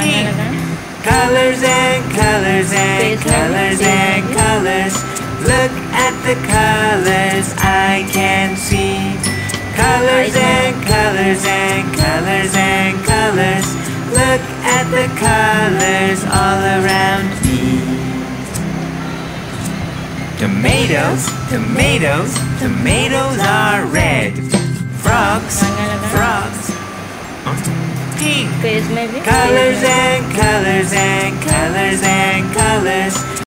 Pink. Colors and colors and colors and colors. Look at the colors I can see. Colors and colors and colors and colors. Look at the colors all around me. Tomatoes, tomatoes, tomatoes are red. Frogs, frogs, pink. Face में भी. Colors and colors and colors and colors.